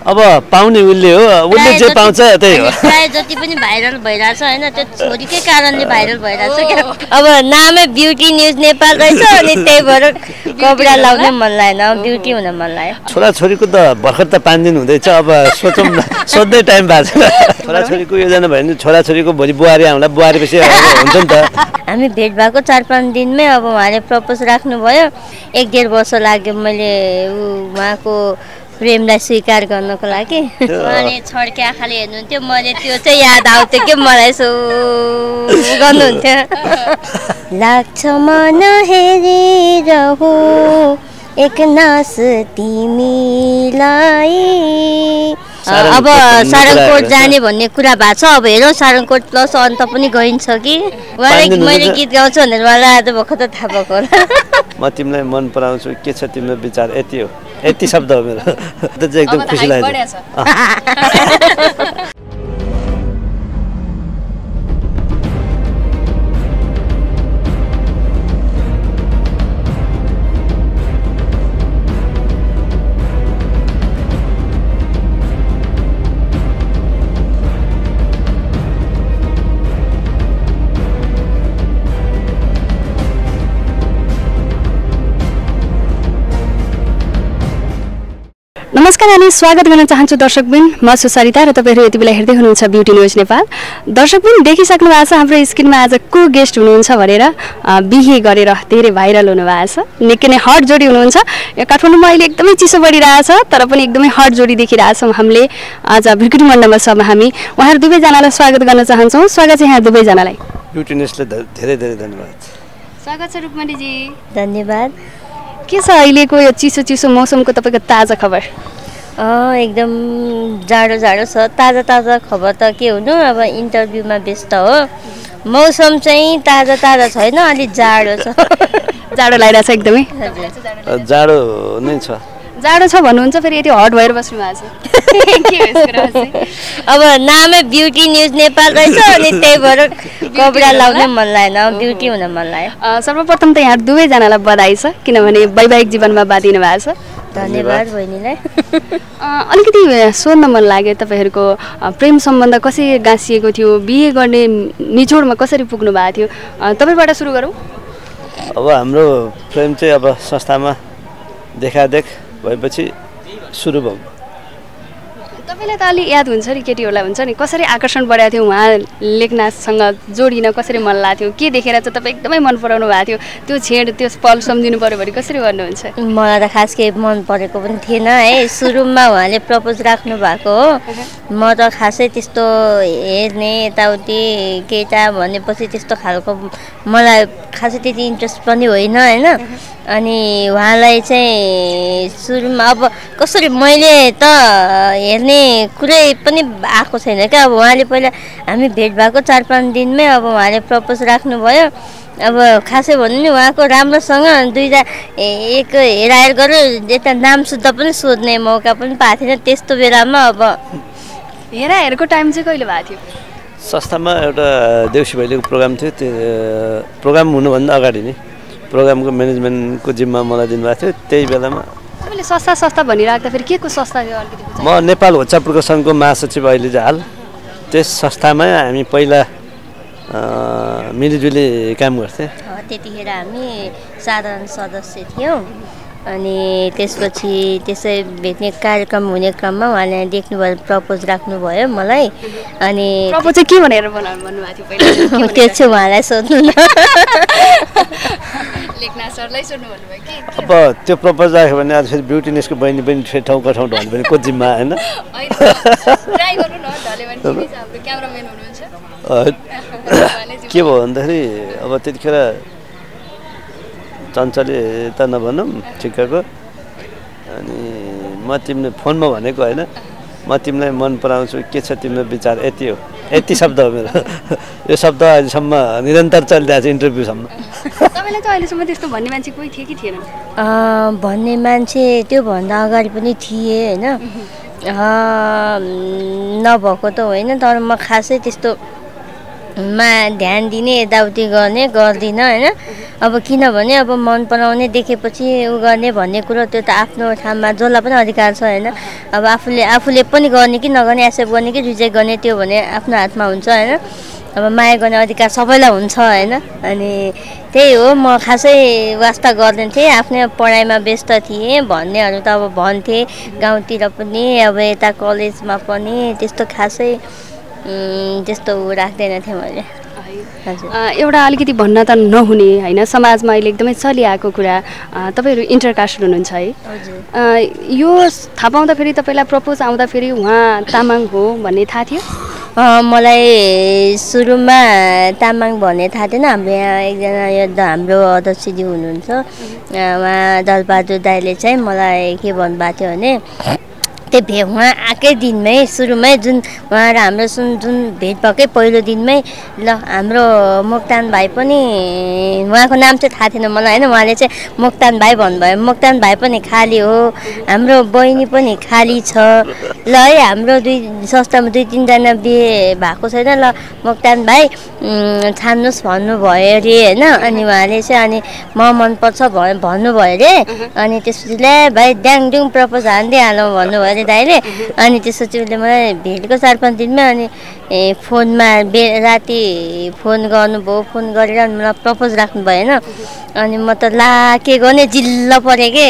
अब पाउने उसले हो उसले जे पाउँछ त्यही हो। प्रायः जति पनि भाइरल भइरहेछ होइन त्यो छोरीकै कारणले भाइरल भइरहेछ क्या। अब नामै ब्युटी न्युज नेपाल रहेछ अनि त्यही भएर कपडा लाउनै मन लागेन ब्युटी हुन मन लाग्यो। छोराछोरीको त भर्खर त पाँच दिन हुँदैछ अब सोचौँ न सोध्दै टाइम भएको छ। छोराछोरीको योजना भयो भने छोराछोरीको भोलि बुहारी आउँला बुहारी पछि हुन्छ नि त। हामी भेट भएको चार पाँच दिनमै अब उहाँले प्रपोज राख्नुभयो। एक डेढ वर्ष लाग्यो मैले ऊ उहाँको प्रेमलाई स्वीकार गर्नको लागि। उहाँले छड्के आँखाले हेर्नुहुन्थ्यो मैले त्यो चाहिँ याद आउँथ्यो कि मलाई यसो गर्नुहुन्थ्यो। लाग्छ मन हेरिरहु एक नास तिमीलाई। अब सारङकोट जाने भन्ने कुरा भएको छ अब हेरौँ सारङकोट प्लस अन्त पनि गइन्छ कि। उहाँले पाँच दिन मैले। गीत गाउँछु भनेर उहाँलाई आज भर्खर त थाहा भएको होला। म तिमीलाई मन पराउँछु के छ तिम्रो विचार? यति हो। यति शब्द हो मेरो। त्यो चाहिँ एकदम खुसी लाग्यो। नमस्कार अनि स्वागत गर्न चाहन्छु दर्शकबिन। म सुसरिता र तपाईँहरू यति बेला हेर्दै हुनुहुन्छ ब्युटी न्युज नेपाल। दर्शकबिन देखिसक्नु भएको छ हाम्रो स्क्रिनमा आज को गेस्ट हुनुहुन्छ भनेर अ, बिहे गरेर धेरै भाइरल हुनुभएको छ। निकै नै हट जोडी हुनुहुन्छ। यो काठमाडौँमा अहिले एकदमै चिसो बढिरहेछ तर पनि एकदमै हट जोडी देखिरहेछौँ हामीले। आज भिरकुटी मण्डलमा छौँ हामी। उहाँहरू दुवैजनालाई स्वागत गर्न चाहन्छौँ। स्वागत छ यहाँ दुवैजनालाई। ब्युटी न्युजले ध- धेरै धेरै धन्यवाद। स्वागत छ धन्यवाद। के छ अहिलेको यो चिसो चिसो मौसमको तपाईँको ताजा खबर? अँ, एकदम जाडो जाडो छ। ताजा ताजा खबर त के हुनु? अब इन्टरभ्यूमा व्यस्त हो। मौसम चाहिँ ताजा ताजा छैन अलिक जाडो छ। जाडो लागिरहेछ एकदमै। अ, जाडो नै छ। जाडो छ भन्नुहुन्छ फेरि यति हट भएर बस्नु भएको छ। के हो यसको रहस्य? अब नामै ब्युटी न्युज नेपाल रहेछ अनि त्यही भएर कपडा लाउनै मन लागेन ब्युटी हुन मन लाग्यो सर्वप्रथम त यहाँ दुवैजनालाई बधाई छ किनभने वैवाहिक जीवनमा बाँधिनु भएको छ। धन्यवाद बहिनीलाई। अ, अलिकति सोध्न मन लाग्यो तपाईँहरूको प्रेम सम्बन्ध कसरी गाँसिएको थियो बिहे गर्ने निचोडमा कसरी पुग्नु भएको थियो? तपाईँबाट सुरु गरौँ। अब हाम्रो प्रेम चाहिँ अब संस्थामा देखादेख भएपछि सुरु भयो तपाईँलाई त अलि याद हुन्छ नि केटीहरूलाई हुन्छ नि? कसरी आकर्षण बढाएको थियो उहाँ लेखनाथसँग जोडिन? कसरी मन लाग्थ्यो के देखेर चाहिँ तपाईँ एकदमै मन पराउनु भएको थियो? त्यो छेड त्यो पल सम्झिनु पऱ्यो भने कसरी गर्नुहुन्छ? मलाई त खास केही मन परेको पनि थिएन है। सुरुमा उहाँले प्रपोज राख्नु भएको हो। म त खासै त्यस्तो हेर्ने यताउति केटा भनेपछि त्यस्तो खालको मलाई खासै त्यति इन्ट्रेस्ट पनि होइन होइन। अनि उहाँलाई चाहिँ सुरुमा अब कसरी मैले त हेर्ने कुरै पनि आएको छैन क्या। अब उहाँले पहिला हामी भेट भएको चार पाँच दिनमै अब उहाँले प्रपोज राख्नुभयो। अब खासै भन्नु नि उहाँको राम्रोसँग दुईवटा एक हेराहेर गरेर यता नाम सुत्दा पनि सोध्ने मौका पनि पाएको थिएन। त्यस्तो बेलामा अब हेरा हेरेको टाइम चाहिँ कहिले भएको थियो? संस्थामा एउटा देउसी भैलीको प्रोग्राम थियो। त्यो प्रोग्राम हुनुभन्दा अगाडि नै प्रोग्रामको म्यानेजमेन्टको जिम्मा मलाई दिनुभएको थियो। त्यही बेलामा तपाईँले सस्ता सस्ता भनिराख्दाखेरि के को सस्ता थियो अलिकति बुझाइ- म नेपाल होच्चापुरको सङ्घको महासचिव अहिले हाल। त्यस संस्थामा हामी पहिला मिलिजुली काम गर्थेँ त्यतिखेर हामी साधारण सदस्य थियौँ। अनि त्यसपछि त्यसै भेट्ने कार्यक्रम हुने क्रममा उहाँले देख्नुभयो प्रपोज राख्नुभयो मलाई। अनि प्रपोज चाहिँ के भनेर थियो त्यो चाहिँ उहाँलाई सोध्नु न। अब त्यो प्रपोज राख्यो भने आज फेरि ब्युटी न्युजको बहिनी पनि फेरि ठाउँको ठाउँ ढल्यो भने को जिम्मा होइन? ट्राई गर्नु न ढल्यो भने ठिकै छ हाम्रो क्यामराम्यान हुनुहुन्छ। अ, के भयो भन्दाखेरि अब त्यतिखेर चञ्चले त नभनौँ ठिक्कको अनि म तिमीले फोनमा भनेको होइन। म तिमीलाई मन पराउँछु के छ तिम्रो विचार? यति हो। यति शब्द हो मेरो। यो शब्द अहिलेसम्म निरन्तर चलिरहेको छ इन्टरभ्यूसम्म। अहिलेसम्म त्यस्तो भन्ने मान्छे कोही थियो कि थिएन? अँ, भन्ने मान्छे त्योभन्दा अगाडि पनि थिए होइन। नभएको त होइन तर म खासै त्यस्तो मा ध्यान दिने यताउति गर्ने गर्दिनँ होइन? अब किनभने अब मन पराउने देखेपछि उ गर्ने भन्ने कुरो त्यो त आफ्नो ठाउँमा जसलाई पनि अधिकार छ होइन? अब आफूले आफूले पनि गर्ने कि नगर्ने एक्सेप्ट गर्ने कि रिजेक्ट गर्ने त्यो भने आफ्नो हातमा हुन्छ होइन? अब माया गर्ने अधिकार सबैलाई हुन्छ होइन? अनि त्यही हो म खासै वास्ता गर्दैन थिएँ आफ्नै पढाइमा व्यस्त थिएँ भन्नेहरू त अब भन्थेँ गाउँतिर पनि अब यता कलेजमा पनि त्यस्तो खासै त्यस्तो राख्दैन थिएँ मैले। एउटा अलिकति भन्न त नहुने होइन समाजमा अहिले एकदमै चलिआएको कुरा। तपाईँहरू इन्टरकास्ट हुनुहुन्छ है। यो थाहा पाउँदाखेरि तपाईँलाई प्रपोज आउँदाखेरि उहाँ तामाङ हो भन्ने थाहा थियो? मलाई सुरुमा तामाङ भन्ने थाहा थिएन। हाम्रो यहाँ एकजना यो हाम्रो अध्यक्षजी हुनुहुन्छ। उहाँ दलबहादुर दाईले चाहिँ मलाई के भन्नुभएको थियो भने त्यो भे उहाँ आएकै दिनमै सुरुमै जुन उहाँ र हाम्रो सुन जुन भेट भएकै पहिलो दिनमै ल हाम्रो मोक्तान भाइ पनि उहाँको नाम चाहिँ थाहा थिएन मलाई होइन उहाँले चाहिँ मोक्तान भाइ भन्नुभयो। मोक्तान भाइ पनि खाली हो हाम्रो बहिनी पनि खाली छ। ल है हाम्रो दुई संस्थामा दुई तिनजना बिहे भएको छैन ल मोक्तान भाइ छान्नुहोस् भन्नुभयो अरे होइन? अनि उहाँले चाहिँ अनि म मनपर्छ भ भन्नुभयो अरे अनि त्यसपछि ल भाइ ड्याङडुङ प्रपोज हानिदिइहालौँ भन्नुभयो अरे दाइले अनि त्यसपछि उसले मलाई भेटेको चार पाँच दिनमै अनि फोनमा बे राति फोन गर्नुभयो फोन गरेर मलाई प्रपोज राख्नुभयो होइन? अनि म त ला के गर्ने जिल्ल परेँ के?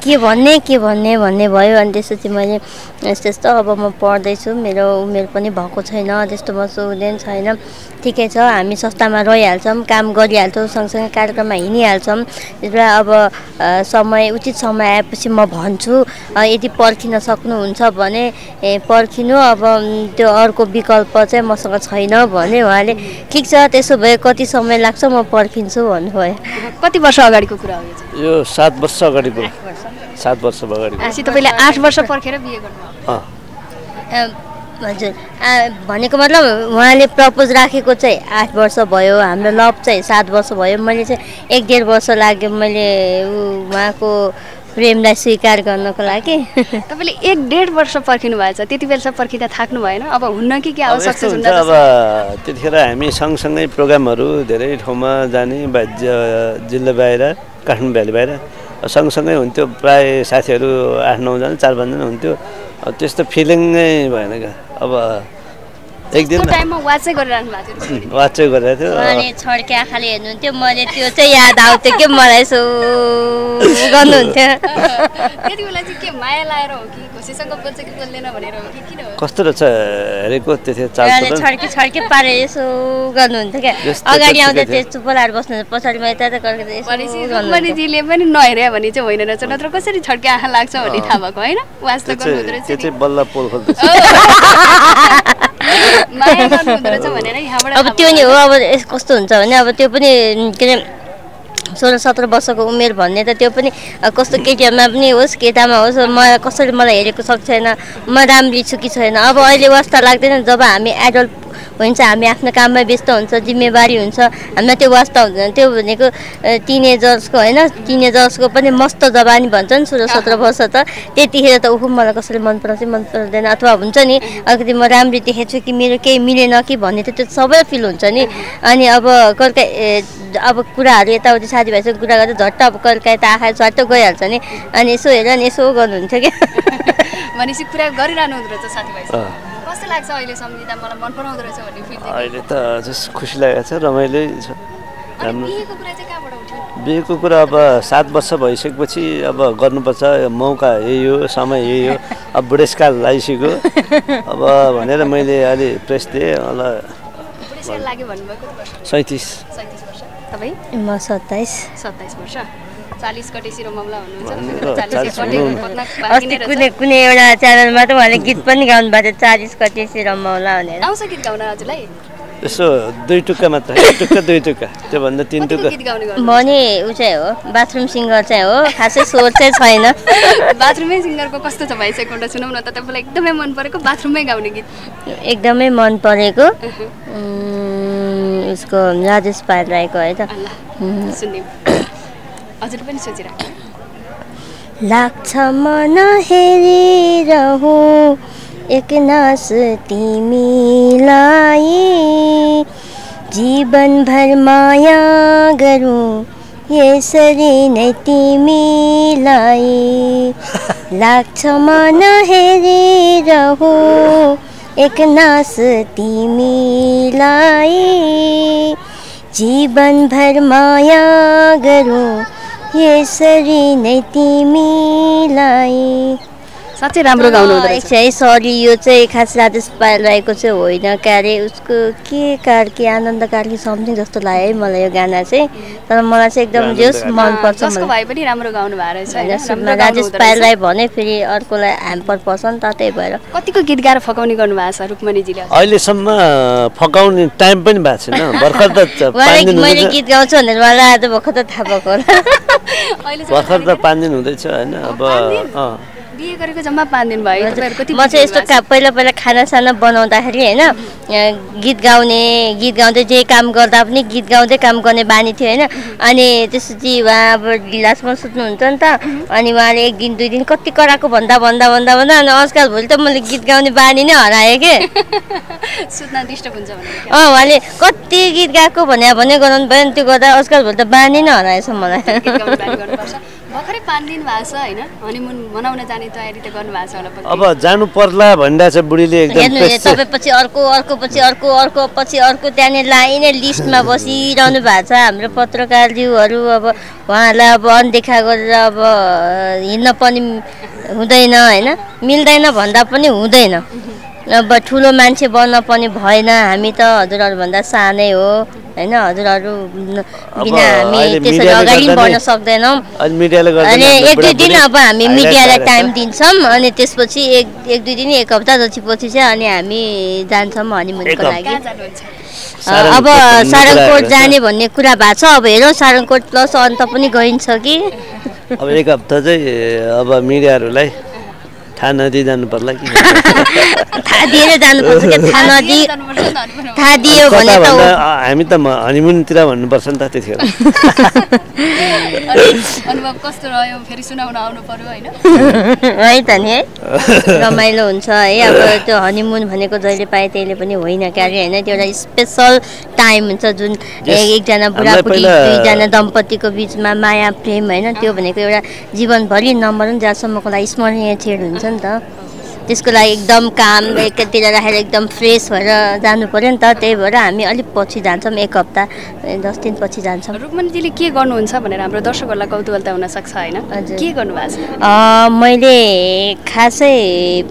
के भन्ने के भन्ने भन्ने भयो। अनि त्यसपछि मैले यस्तो यस्तो अब म पढ्दैछु। मेरो उमेर पनि भएको छैन त्यस्तो म सुहुँदैन छैन। ठिकै छ हामी संस्थामा रहिहाल्छौँ काम गरिहाल्छौँ सँगसँगै कार्यक्रममा हिँडिहाल्छौँ। त्यसबाट अब समय उचित समय आएपछि म भन्छु यदि पर्खिन सक्नुहुन्छ भने पर्खिनु। अब त्यो अर्को विकल्प चाहिँ मसँग छैन भने उहाँले ठिक छ त्यसो भए कति समय लाग्छ म पर्खिन्छु भन्नुभयो। कति वर्ष अगाडिको कुरा हो यो यो सात वर्ष अगाडिको सात वर्ष भनेपछि तपाईँले आठ वर्ष पर्खेर बिहे गर्नुभयो। हजुर। भनेको मतलब उहाँले प्रपोज राखेको चाहिँ आठ वर्ष भयो हाम्रो लभ चाहिँ सात वर्ष भयो। मैले चाहिँ एक डेढ वर्ष लाग्यो मैले उहाँको प्रेमलाई स्वीकार गर्नको लागि। तपाईँले एक डेढ वर्ष पर्खिनु भएछ त्यति बेलासम्म पर्खिँदा थाक्नु भएन। अब हुन्न कि के सक्सेस हुन्छ अब त्यतिखेर हामी सँगसँगै प्रोग्रामहरू धेरै ठाउँमा जाने जिल्ला बाहिर काठमाडौँ भ्याली बाहिर। सँगसँगै हुन्थ्यो प्राय साथीहरू आठ नौजना चार पाँचजना हुन्थ्यो। त्यस्तो फिलिङ नै भएन क्या। अब एक दिन टाइममा वाचै भएको थियो। वाच चाहिँ गरेको थियो उहाँले छड्के आँखाले हेर्नुहुन्थ्यो मैले त्यो चाहिँ याद आउँथ्यो कि मलाई यसो गर्नुहुन्थ्यो। त्यति बेला चाहिँ के माया लाएर हो कि? कसैसँग बोल्छ कि बोल्दैन भनेर हो कि? किन हो? कस्तो रहेछ हेरेको चाल छड्के छड्के पारेर यसो गर्नुहुन्थ्यो क्या। अगाडि आउँदा। त्यस्तो बोलाएर बस्नुहुन्छ पछाडि पनि नहेरे भने चाहिँ होइन रहेछ नत्र कसरी छड्के आँखा लाग्छ भन्ने थाहा भएको होइन? वास्तव त्यो गर्नुहुँदो चाहिँ रहेछ त्यो नि। चाहिँ बल्ल पोल खोल्दैछ। अब त्यो नि। हो अब कस्तो हुन्छ भने अब त्यो पनि के अरे सोह्र सत्र वर्षको उमेर भन्ने त त्यो पनि कस्तो केटीहरूमा पनि होस् केटामा होस् म कसरी मलाई हेरेको सक्छ छैन म राम्री छु कि छैन अब अहिले वास्ता लाग्दैन जब हामी एडल्ट हुन्छ हामी आफ्नो काममा व्यस्त हुन्छ जिम्मेवारी हुन्छ। हामीलाई त्यो वास्ता हुँदैन त्यो भनेको टिनेजर्सको होइन टिनेजर्सको पनि मस्त जवानी भन्छ नि सोह्र सत्र वर्ष त। त्यतिखेर त उखु मलाई कसैले मन पराउँछ मन पराउँदैन। अथवा हुन्छ नि अलिकति म राम्री देखेको छु कि मेरो केही मिलेन कि भन्ने त त्यो सबै फिल हुन्छ नि। अनि अब कहिले ए, अब कुराहरू यताउति साथीभाइसँग कुरा गर्दा झट्ट अब कहिले काहीँ त आँखा झट्ट गइहाल्छ नि। अनि यसो हेर नि यसो गर्नुहुन्थ्यो क्या। भनेपछि कुरा गरिरहनु हुँदो रहेछ साथीभाइसँग। कस्तो लाग्छ अहिले सम्झिँदा मलाई मन पराउँदो रहेछ भन्ने फिल अहिले त जस खुसी लागेको छ रमाइलो छ। बिहेको कुरा अब सात वर्ष भइसकेपछि अब गर्नुपर्छ मौका यही हो समय यही हो। अब बुढेसकाल आइसक्यो। अब भनेर मैले अलि प्रेस दिएँ। ल बुढेसकाल लाग्यो भन्नुभयो कति वर्ष सैँतिस। सैँतिस वर्ष। तपाईँ? म सत्ताइस। सत्ताइस वर्ष। चालिस कटेसी रमाउला हुनुहुन्छ। भन्नु तपाईँको त, चालिस 40 कटेको हुनु। पत्ला बाँकी नै अस्ति। कुनै कुनै एउटा च्यानलमा त उहाँले गीत पनि गाउनु भएको थियो चालिस कटेसी रमाउला भनेर। आउँछ गीत गाउन हजुरलाई? यसो दुई टुक्का मात्र टुक्का दुई टुक्का त्योभन्दा तिन टुक्का। भने ऊ चाहिँ हो बाथरुम सिङ्गर चाहिँ हो खासै स्वर चाहिँ छैन। बाथरुमै सिङ्गरको कस्तो छ भाइ सेकेन्ड सुनौ न त तपाईँलाई एकदमै मन परेको बाथरुममै गाउने गीत। एकदमै मन परेको। उसको राजेश पाल राईको है त। हजुर पनि सोचिराख्नु। लाग्छ मन हेरिरहँ एकनास तिमीलाई। जीवनभर माया गरौँ यसरी नै तिमीलाई। लाग्छ मन हेरिरहु एकनास तिमीलाई। जीवनभर माया गरौँ यसरी नै तिमीलाई साँच्चै राम्रो गाउनु है सरी यो चाहिँ खास राजेश पायल राईको चाहिँ होइन क्यारे उसको के कार के आनन्द कार्की समथिङ जस्तो लाग्यो है मलाई यो गाना चाहिँ। तर मलाई चाहिँ एकदम जोस मनपर्छ मलाई। राजेश। राई भने फेरि अर्कोलाई ह्याम्पर पर्छ नि त त्यही भएर। कतिको गीत गाएर फकाउने गर्नुभएको छ रुक्मणीजीले? अहिलेसम्म फकाउने टाइम पनि भएको छैन। भर्खर त मैले गीत गाउँछु भनेर उहाँलाई आज भर्खर त थाहा भएको होला। अहिले भर्खर त पाँच दिन हुँदैछ होइन अब अँ। बिहे गरेको जम्मा पाँच दिन भयो म चाहिँ यस्तो का पहिला पहिला खानासाना बनाउँदाखेरि होइन गीत गाउने गीत गाउँदै जे काम गर्दा पनि गीत गाउँदै काम गर्ने बानी थियो होइन। अनि त्यसपछि उहाँ अब गिलासमा सुत्नुहुन्छ नि त। अनि उहाँले एक दिन दुई दिन कति कराएको भन्दा भन्दा भन्दा भन्दा अनि आजकल भोलि त मैले गीत गाउने बानी नै हराएँ कि? सुत्न डिस्टर्ब हुन्छ? अँ उहाँले कति गीत गाएको भने भने गराउनु भयो नि त्यो गर्दा आजकल भोलि त बानी नै हराएछ मलाई। भर्खरै पाँच दिन भएको छ होइन? हनिमुन मनाउन जाने तयारी त गर्नु भएको छ होला। अब जानु पर्ला भनिरहेछ बुढीले एकदम तपाईँ पछि अर्को अर्को पछि अर्को अर्को पछि अर्को त्यहाँनिर लाइनै लिस्टमा बसिरहनु भएको छ। हाम्रो पत्रकारज्यूहरू अब उहाँलाई अब अनदेखा गरेर अब हिँड्न पनि हुँदैन होइन? मिल्दैन भन्दा पनि हुँदैन। अब ठुलो मान्छे बन्न पनि भएन। हामी त हजुरहरूभन्दा सानै हो। होइन हजुरहरू बिना हामी त्यसरी अगाडि बढ्न नै- सक्दैनौँ अनि एक दुई दिन अब हामी मिडियालाई। टाइम दिन्छौँ अनि त्यसपछि एक एक दुई दिन एक हप्ता जति पछि चाहिँ अनि हामी जान्छौँ हनिमुनको। लागि अब सारङकोट। जाने भन्ने कुरा भएको छ अब हेरौँ सारङकोट प्लस अन्त पनि गइन्छ कि अब एक हप्ता चाहिँ अब मिडियाहरूलाई थाहा नदिई जानु पर्ला कि? थाहा दिएर जानुपर्छ थाहा। थाहा दियो भने त हामी त हनिमुनतिर भन्नुपर्छ नि त त्यतिखेर अनि अनुभव कस्तो रह्यो? फेरि सुनाउन आउनु पर्यो होइन? है त नि है? रमाइलो हुन्छ है? अब त्यो हनिमुन भनेको जहिले पाए त्यहिले पनि होइन क्यारे होइन? त्यो एउटा स्पेसल टाइम हुन्छ जुन. एकजना बुढाबुढी दुईजना दम्पतिको बिचमा माया प्रेम होइन? त्यो भनेको एउटा जीवनभरि नम्बर जहाँसम्मको लागि स्मरणीय क्षण हुन्छ नि त। त्यसको लागि एकदम काम एकतिर राखेर एकदम फ्रेस भएर जानु पऱ्यो नि त। त्यही भएर हामी अलिक पछि जान्छौँ एक हप्ता दस दिन पछि जान्छौँ। रुक्मणीजीले के गर्नुहुन्छ भनेर हाम्रो दर्शकहरूलाई कौतूहलता हुनसक्छ होइन। के गर्नुभएको छ? मैले खासै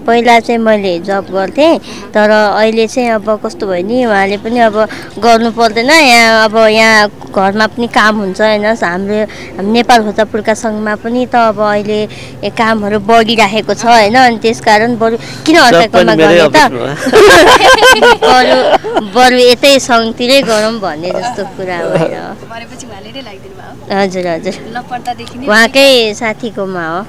पहिला चाहिँ मैले जब गर्थेँ तर अहिले चाहिँ अब कस्तो भयो नि उहाँले पनि अब गर्नु पर्दैन। यहाँ अब यहाँ घरमा पनि काम हुन्छ होइन हाम्रो नेपाल खोजापुरका सङ्घमा पनि त अब अहिले ए, कामहरू बढिराखेको छ होइन अनि त्यस कारण बरु किन अर्काकोमा गर्ने त? बरु बरु यतै सङ्घतिरै गरौँ भन्ने जस्तो कुरा भएर। भनेपछि उहाँले नै लगाइदिनु भयो। हजुर हजुर। उहाँकै साथीकोमा हो।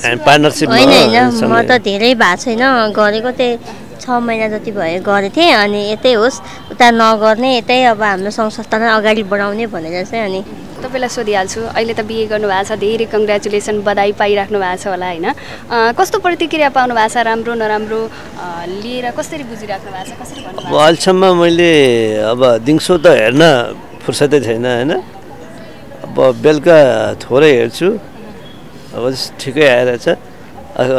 होइन होइन म। त धेरै भएको छैन गरेको त्यही छ महिना जति भयो गरेको थिएँ अनि यतै होस् उता नगर्ने यतै अब हाम्रो सङ्घ संस्थालाई अगाडि बढाउने भनेर चाहिँ अनि तपाईँलाई सोधिहाल्छु अहिले त बिहे गर्नुभएको छ धेरै कङ्ग्रेचुलेसन बधाई पाइराख्नु भएको छ होला होइन? अँ, कस्तो प्रतिक्रिया पाउनु भएको छ राम्रो नराम्रो लिएर कसरी बुझिराख्नु भएको छ कसरी अब अहिलेसम्म मैले अब दिउँसो त हेर्न फुर्सदै छैन होइन? अब बेलुका थोरै हेर्छु अब ठिकै आइरहेछ अब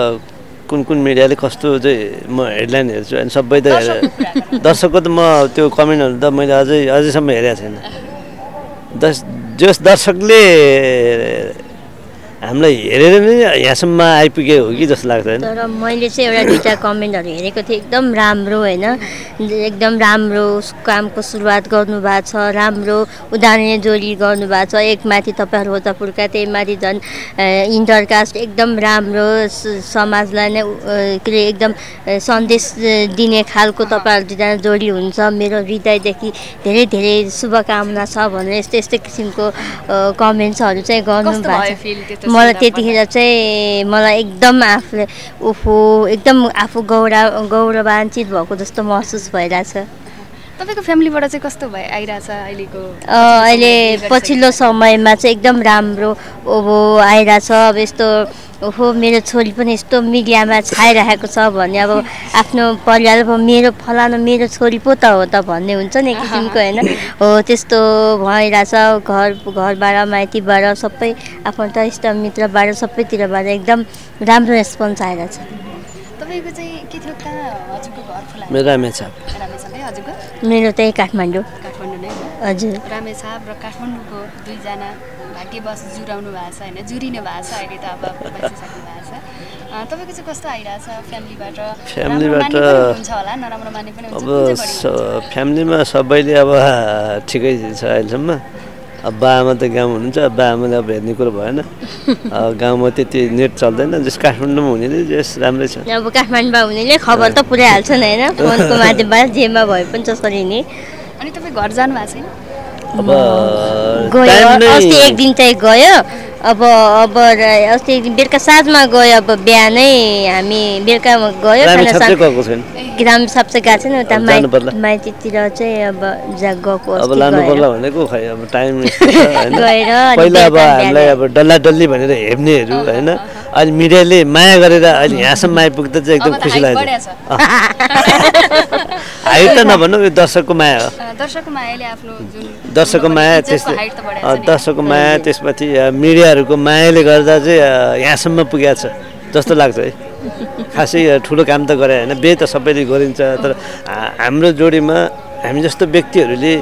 कुन कुन मिडियाले कस्तो चाहिँ म हेडलाइन हेर्छु अनि सबै त हेरेर दर्शकको त म त्यो कमेन्टहरू त मैले अझै अझैसम्म हेरेको छैन। दस जस दर्शकले हामीलाई हेरेर नै यहाँसम्म आइपुगे हो कि जस्तो लाग्छ होइन? तर मैले चाहिँ एउटा दुइटा कमेन्टहरू हेरेको थिएँ एकदम राम्रो होइन। एकदम राम्रो कामको सुरुवात गर्नुभएको छ राम्रो उदाहरणीय जोडी गर्नुभएको छ। एक माथि तपाईँहरू होतापुरका त्यही माथि झन् इन्टरकास्ट एकदम राम्रो स- समाजलाई नै के अरे एकदम सन्देश दिने खालको तपाईँहरू दुईजना जोडी हुन्छ। मेरो हृदयदेखि धेरै धेरै शुभकामना छ भनेर यस्तै यस्तै किसिमको कमेन्ट्सहरू चाहिँ कस्तो भयो मलाई त्यतिखेर चाहिँ मलाई एकदम आफूले उफो एकदम आफू गौरव गौरवान्वित भएको जस्तो महसुस भइरहेछ। तपाईँको फ्यामिलीबाट चाहिँ कस्तो भयो आइरहेछ अहिलेको अहिले पछिल्लो समयमा चाहिँ एकदम राम्रो अब आइरहेछ। अब यस्तो ओहो मेरो छोरी पनि यस्तो मिडियामा छाइरहेको छ भन्ने अब आफ्नो परिवार अब मेरो फलानु मेरो छोरी पो त हो त भन्ने हुन्छ नि किसिमको होइन? हो त्यस्तो भइरहेछ। घर घरबाट माइतीबाट सबै आफन्त इष्टमित्रबाट सबैतिरबाट एकदम राम्रो रेस्पोन्स आइरहेछ। तपाईँको चाहिँ के थियो कहाँ हजुरको घर खुला? मेरो रामेछाप। रामेछाप है हजुरको? मेरो त्यही काठमाडौँ। हजुर। रामेछाप र काठमाडौँको दुईजना भाग्यवश जुराउनु भएको छ होइन जुरिनु भएको छ अहिले त अब बसिसक्नु भएको छ। अँ, तपाईँको चाहिँ कस्तो आइरहेछ फ्यामिलीबाट? फ्यामिलीबाट- हुन्छ होला नराम्रो मान्ने पनि हुन्छ। अब फ्यामिलीमा सबैले अब ठिकै छ अहिलेसम्म। अब बा आमा त गाउँ हुनुहुन्छ अब बा आमाले अब हेर्ने कुरो भएन। अब गाउँमा त्यति नेट चल्दैन जस काठमाडौँमा हुनेले जस राम्रै छ। अब काठमाडौँमा हुनेले खबर त पुऱ्याइहाल्छन् होइन फोनको माध्यमबाट जेमा भए पनि जसरी नि। अनि तपाईँ घर जानु भएको छैन अब गयो अस्ति एक दिन चाहिँ गयो अब अब अस्ति एक दिन बेलुका साँझमा गयो अब बिहानै हामी बेलुका गयो ग्राम सब चाहिँ गएको छैन उता। माइतीतिर चाहिँ अब जा गएको अब लानु। पर्ला भनेको खै अब टाइम गएर पहिला अब हामीलाई। अब डल्ला डल्ली भनेर हेर्नेहरू होइन अहिले मिडियाले माया गरेर अहिले यहाँसम्म आइपुग्दा चाहिँ एकदम खुसी लाग्यो। हाइट त नभनौँ यो दर्शकको माया हो। दर्शकको मायाले आफ्नो जुन दर्शकको माया त्यस्तै। दर्शकको माया त्यसमाथि अँ, मिडियाहरूको मायाले गर्दा चाहिँ यहाँसम्म पुगेको छ। जस्तो लाग्छ है। खासै ठुलो काम त गरे होइन। बे त सबैले गरिन्छ तर हाम्रो जोडीमा हामी जस्तो व्यक्तिहरूले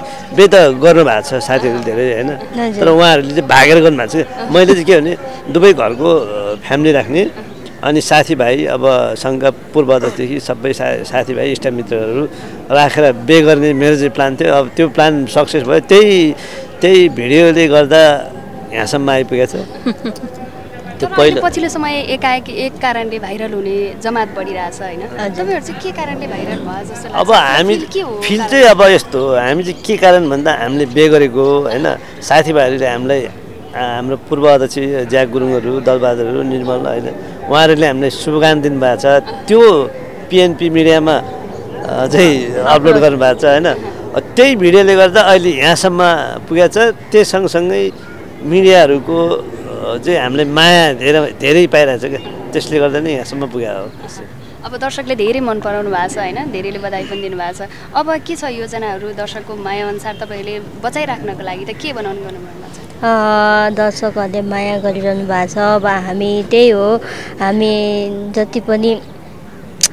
त गर्नु भएको छ साथीहरू धेरै होइन। तर उहाँहरूले चाहिँ भागेर गर्नु भएको छ। मैले चाहिँ के भने दुवै घरको फ्यामिली राख्ने अनि साथीभाइ अब सङ्घ पूर्वदेखि सबै सा साथीभाइ इष्टमित्रहरू राखेर बे गर्ने मेरो चाहिँ प्लान थियो अब त्यो प्लान सक्सेस भयो त्यही त्यही भिडियोले गर्दा यहाँसम्म आइपुगेको छ त्यो पहिला पछिल्लो समय एकाएक एक कारणले भाइरल हुने जमात बढिरहेछ होइन। तपाईँहरू चाहिँ के कारणले भाइरल भयो जस्तो अब हामी फिल? चाहिँ अब यस्तो हो। हामी चाहिँ के कारण भन्दा हामीले बे गरेको होइन? साथीभाइहरूले हामीलाई हाम्रो पूर्व अध्यक्ष ज्याक गुरुङहरू दलबहादुरहरू निर्मल होइन? उहाँहरूले हामीलाई शुभकामना दिनुभएको छ। त्यो पिएनपी मिडियामा चाहिँ अपलोड गर्नुभएको छ होइन? त्यही भिडियोले गर्दा अहिले यहाँसम्म पुगेको छ। त्यही सँगसँगै मिडियाहरूको चाहिँ हामीले माया धेरै धेरै पाइरहेको छ क्या। त्यसले गर्दा नै यहाँसम्म पुगेको हो। अब दर्शकले धेरै मन पराउनु भएको छ होइन? धेरैले बधाई पनि दिनुभएको छ। अब के छ योजनाहरू दर्शकको माया अनुसार तपाईँहरूले बचाइराख्नको लागि त के बनाउनु गर्नु भएको छ? अँ, दर्शकहरूले माया गरिरहनु भएको छ। अब हामी त्यही हो। हामी जति पनि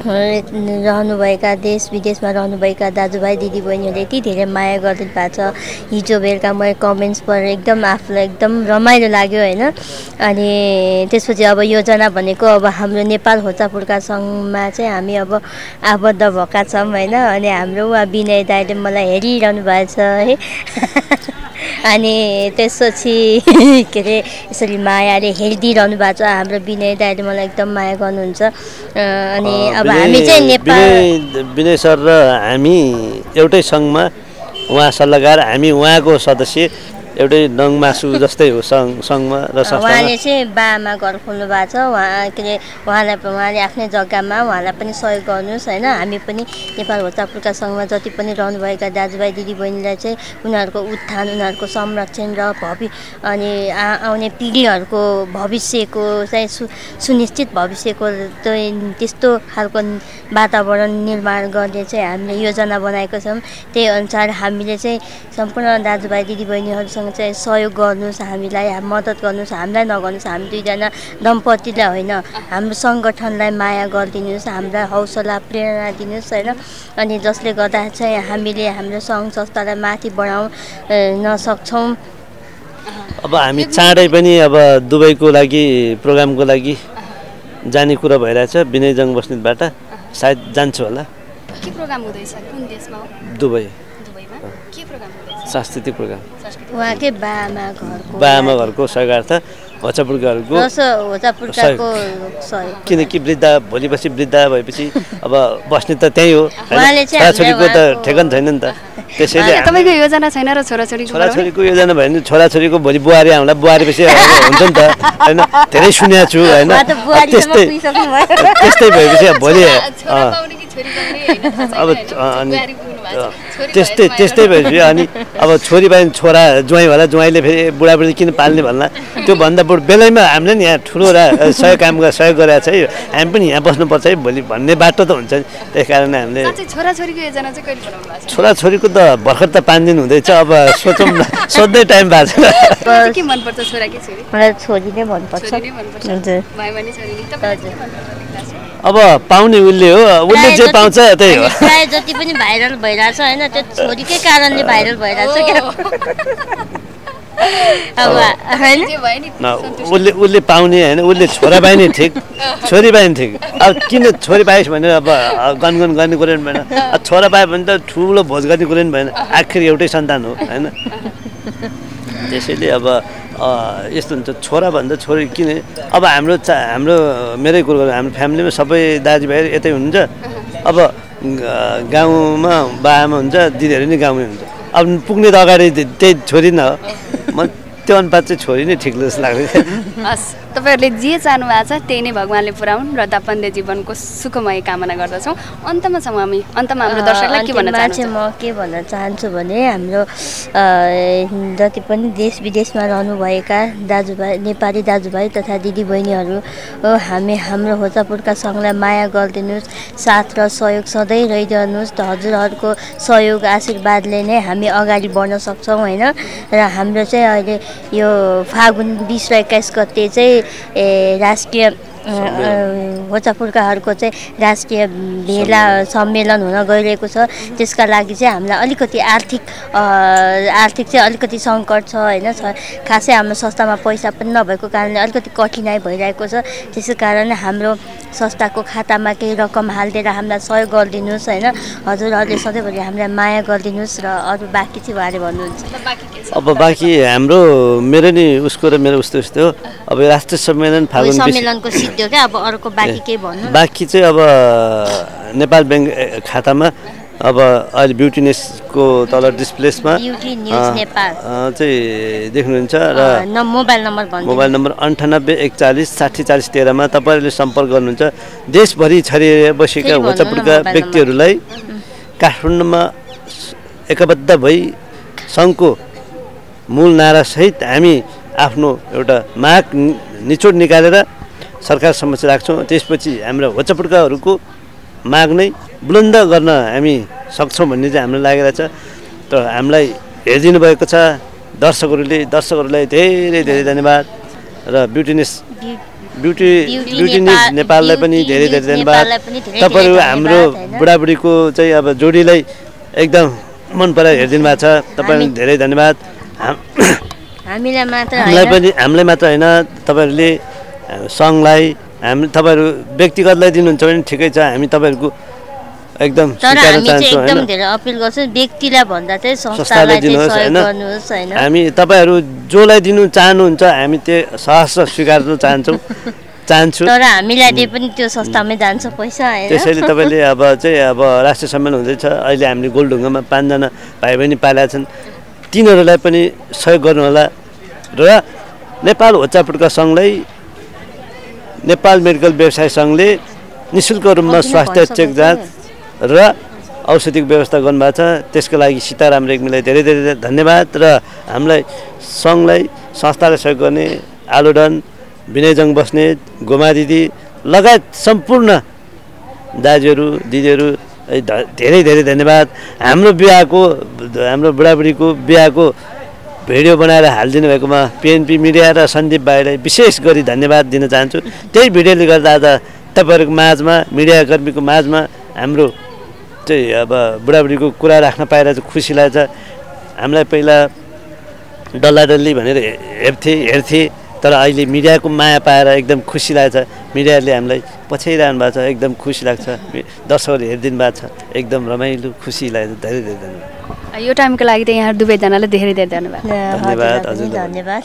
रहनुभएका देश विदेशमा रहनुभएका दाजुभाइ दिदीबहिनीहरूले यति धेरै माया गरिदिनु भएको छ। हिजो बेलुका मैले कमेन्ट्स पढेर एकदम आफूलाई एकदम रमाइलो लाग्यो होइन? अनि त्यसपछि अब योजना भनेको अब हाम्रो नेपाल होचापुर्का सङ्घमा चाहिँ हामी अब आबद्ध भएका छौँ होइन? अनि हाम्रो उहाँ विनय दाईले मलाई हेरिरहनु भएको छ है? अनि त्यसपछि के अरे यसरी मायाले हेरिदिइरहनु भएको छ हाम्रो विनय दाईले मलाई एकदम माया गर्नुहुन्छ। अनि अब हामी चाहिँ नेपाल विनय सर र हामी एउटै सङ्घमा उहाँ सल्लाहकार हामी उहाँको सदस्य। एउटै नङ मासु जस्तै हो सङ्घ सङ्घमा र उहाँले चाहिँ बामा घर खोल्नु भएको छ। उहाँ के अरे उहाँलाई उहाँले आफ्नै जग्गामा उहाँलाई पनि सहयोग गर्नुहोस् होइन? हामी पनि नेपाल होचापुर्का सङ्घमा जति पनि रहनुभएका दाजुभाइ दिदीबहिनीलाई चाहिँ उनीहरूको उत्थान उनीहरूको संरक्षण र भवि अनि आउने पिँढीहरूको भविष्यको चाहिँ सु सुनिश्चित भविष्यको चाहिँ त्यस्तो खालको वातावरण निर्माण गर्ने चाहिँ हामीले योजना बनाएको छौँ। त्यही अनुसार हामीले चाहिँ सम्पूर्ण दाजुभाइ दिदीबहिनीहरूसँग चाहिँ सहयोग गर्नुहोस् हामीलाई हाम- मद्दत गर्नुहोस् हामीलाई नगर्नुहोस् हामी दुईजना दम्पतिलाई होइन हाम्रो सङ्गठनलाई माया गरिदिनुहोस् हामीलाई हौसला प्रेरणा दिनुहोस् होइन। अनि जसले गर्दा चाहिँ हामीले हाम्रो सङ्घ संस्थालाई माथि बढाउन नसक्छौँ। अब हामी चाँडै पनि अब दुबईको लागि प्रोग्रामको लागि जाने कुरा भइरहेछ विनयजङ बस्नेतबाट। सायद जान्छु होला। के प्रोग्राम हुँदैछ? कुन देशमा दुबई। दुबईमा। के प्रोग्राम सांस्कृतिक प्रोग्राम उहाँकै बाआमा घरको बाआमा घरको सहयोगार्थ होचापुर्काहरूको किनकि वृद्ध भोलि पछि वृद्ध भएपछि अब बस्ने त त्यहीँ हो छोराछोरीको त ठेगान छैन नि त। त्यसैले तपाईँको योजना छैन र छोराछोरीको बनाउने? छोराछोरीको योजना भयो भने छोराछोरीको भोलि बुहारी आउँला बुहारी पछि अब हुन्छ नि त। होइन धेरै सुनेको छु होइन। त त्यस्तै त्यस्तै भएपछि भोलि अब अनि त्यस्तै त्यस्तै भएपछि अनि अब छोरी बाहिर छोरा ज्वाइँ होला ज्वाइँले फेरि बुढाबुढी किन पाल्ने भन्ला। त्यो भन्दा बरु बेलैमा हामीले नि यहाँ ठुलो र सहयोग काम गरेर सहयोग गरेको छ। है हामी पनि यहाँ बस्नुपर्छ है भोलि भन्ने बाटो त हुन्छ नि। त्यही कारण हामीले छोराछोरीको योजना छ त भर्खर त पाँच दिन हुँदैछ अब सोचौँ न सोध्दै टाइम भएको छैन। चाहिँ के मनपर्छ छोरा? कि छोरी मलाई छोरी नै मनपर्छ? अब पाउने उसले हो उसले जे पाउँछ त्यही हो। प्रायः जति पनि भाइरल भइरहेछ होइन त्यो छोरीकै कारणले भाइरल भइरहेछ क्या। उसले उसले पाउने होइन उसले छोरा बाई नै ठिक छोरी बाई नै ठिक। अब किन छोरी पाइस् भने अब गनगन गर्ने कुरो नि भएन। अब छोरा पायो भने त ठुलो भोज गर्ने कुरो नि भएन। आखिर एउटै सन्तान हो होइन? त्यसैले अब अ, यस्तो हुन्छ छोरा भन्दा छोरी किन? अब हाम्रो चा हाम्रो मेरै कुरो हाम्रो फ्यामिलीमा सबै दाजुभाइहरू यतै हुनुहुन्छ। अब गाउँमा बाआमा हुन्छ दिदीहरू नि गाउँमै हुन्छ। अब पुग्ने त अगाडि त्यही छोरी न हो। त्यो अनुपात चाहिँ छोरी नै ठिक जस्तो लाग्छ तपाईँहरूले जे चाहनु भएको छ त्यही नै भगवान्ले पुऱ्याउन् र दापन्य जीवनको सुखमय कामना गर्दछौँ। अन्तमा छौँ हामी। अन्तमा हाम्रो दर्शकलाई के भन्न अन्तिममा चाहिँ चाहनुहुन्छ? म के भन्न चाहन्छु भने हाम्रो जति पनि देश विदेशमा रहनुभएका दाजुभाइ नेपाली दाजुभाइ तथा दिदीबहिनीहरू हो हामी हाम्रो होचापुरका सङ्घलाई माया गरिदिनुहोस् साथ र सहयोग सधैँ रहिरहनुहोस् त हजुरहरूको सहयोग आशीर्वादले नै हामी अगाडि बढ्न सक्छौँ होइन? र हाम्रो चाहिँ अहिले यो फागुन बिस र एक्काइस गते चाहिँ ए, राष्ट्रिय अ, होचापुर्काहरूको चाहिँ राष्ट्रिय भेला सम्मेलन। हुन गइरहेको छ। त्यसका लागि चाहिँ हामीलाई अलिकति आर्थिक आर्थिक चाहिँ अलिकति सङ्कट छ होइन? खासै हाम्रो संस्थामा पैसा पनि नभएको कारणले अलिकति कठिनाइ भइरहेको छ। त्यसै कारण हाम्रो संस्थाको खातामा केही रकम हालिदिएर हामीलाई सहयोग गरिदिनुहोस् होइन? हजुरहरूले सधैँभरि हामीलाई माया गरिदिनुहोस् र अरू बाँकी चाहिँ उहाँले भन्नुहुन्छ। बाँकी के छ? अब बाँकी हाम्रो मेरो नि उसको र मेरो उस्तो उस्तो हो। अब राष्ट्रिय सम्मेलन फागुन सम्मेलनको क्या? अब अरूको बाँकी केही भन्नु बाँकी चाहिँ अब नेपाल ब्याङ्क खातामा अब अहिले ब्युटिनेसको तल डिस्प्लेसमा ब्युटी न्युज नेपाल। चाहिँ देख्नुहुन्छ र मोबाइल नम्बर मोबाइल नम्बर अन्ठानब्बे एकचालिस साठी चालिस तेह्रमा तपाईँहरूले सम्पर्क गर्नुहुन्छ। देशभरि छरिएर बसेका मोबाइल व्यक्तिहरूलाई काठमाडौँमा एकबद्ध भई सङ्घको मूल नारासहित हामी आफ्नो एउटा माग निचोड निकालेर सरकार समक्ष राख्छौँ। त्यसपछि हाम्रो होचापुर्काहरूको माग नै बुलन्द गर्न हामी सक्छौँ भन्ने चाहिँ हाम्रो लागेको छ। तर हामीलाई हेरिदिनु भएको छ। दर्शकहरूले दर्शकहरूलाई धेरै धेरै धन्यवाद। र beautiness beauty beauty beauty news Nepal- नेपाललाई पनि धेरै धेरै धन्यवाद। तपाईँहरू हाम्रो? बुढाबुढीको चाहिँ अब जोडीलाई एकदम मन पराएर हेरिदिनु भएको छ। तपाईँहरू हामी- धेरै धन्यवाद। हाम- हामीलाई मात्र हामीलाई पनि हामीलाई मात्र होइन। तपाईँहरूले सङ्घलाई हामी तपाईँहरू व्यक्तिगतलाई दिनुहुन्छ भने ठिकै छ हामी तपाईँहरूको एकदम तर स्वीकार्न हामी चाहिँ चाहन्छौँ एकदम धेरै अपिल गर्छौँ व्यक्तिलाई भन्दा चाहिँ संस्थालाई दिनुहोस् होइन? हामी तपाईँहरू जसलाई दिनु चाहनुहुन्छ हामी त्यो सहस्र स्वीकार्न चाहन्छौँ चाहन्छु। तर हामीलाई दिए पनि त्यो संस्थामै जान्छ पैसा त्यसैले तपाईँले अब चाहिँ अब राष्ट्रिय सम्मेलन हुँदैछ अहिले हामीले गोलढुङ्गामा पाँचजना भाइ बहिनी पालेका छन् तिनीहरूलाई पनि सहयोग गर्नुहोला र नेपाल होचापुटका सङ्घलाई नेपाल मेडिकल व्यवसाय सङ्घले नि शुल्क रूपमा स्वास्थ्य चेक जाँच र औषधिक व्यवस्था गर्नुभएको छ। त्यसको लागि सीताराम रेग्मीलाई धेरै धेरै धन्यवाद र हामीलाई सङ्घलाई संस्थालाई सहयोग गर्ने आलोडन विनयजङ बस्नेत गोमा दिदी लगायत सम्पूर्ण दाजुहरू दिदीहरू धेरै धेरै धन्यवाद। हाम्रो बिहाको हाम्रो बुढाबुढीको बिहाको भिडियो बनाएर हालिदिनु भएकोमा पिएनपी मिडिया र सन्दीप भाइलाई विशेष गरी धन्यवाद दिन चाहन्छु। त्यही भिडियोले गर्दा आज तपाईँहरूको माझमा मिडियाकर्मीको माझमा हाम्रो चाहिँ अब बुढाबुढीको कुरा राख्न पाएर चाहिँ खुसी लागेछ। हामीलाई पहिला डल्लाडल्ली भनेर हे- हेर्थे हेर्थे तर अहिले मिडियाको माया पाएर एकदम खुसी लागेछ। मिडियाले हामीलाई पछ्याइरहनु भएको छ एकदम खुसी लाग्छ। दर्शकहरूले हेरिदिनु भएको छ। एकदम रमाइलो खुसी लागेछ धेरै धेरै धन्यवाद। यो टाइमको लागि त यहाँ दुवैजनालाई धेरै धेरै धन्यवाद। धन्यवाद, हजुरलाई। धन्यवाद।